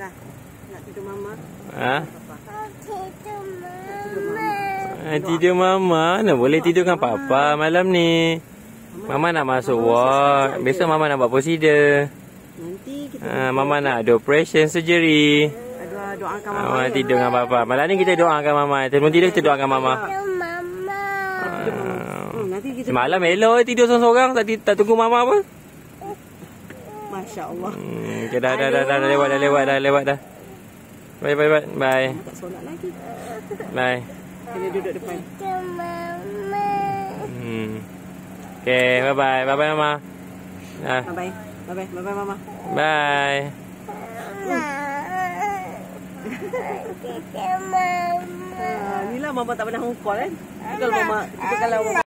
Dah. Nak tidur mama. Ha? Papa. Tidur mama. Ah, tidur mama. Mana boleh tidur dengan papa malam ni. Mama nak masuk ward. Besok mama nak buat procedure. Nanti kita Ha, mama nak ada operation surgery. doa doakan mama. Mama ya. tidur dengan papa. Malam ni kita doakan mama. Sebelum tidur kita doakan mama. Mama. Ah. Nanti kita Semalam elok eh tidur seorang-seorang. Tak, tak tunggu mama apa. Masya-Allah. Hmm, okay, dah, dah, dah, dah, dah, lewat, dah, lewat, dah, lewat, dah. Bye, bye, bye. Bye. Tak solat lagi. Bye. Kena duduk depan. Tidur mama. Hmm. Okay, bye-bye. Bye-bye, mama. Ah, Bye bye. Bye bye. Bye bye mama. bye. Mama. Ah, ni lah mama tak pernah hong call kan. Kalau mama, tapi kalau mama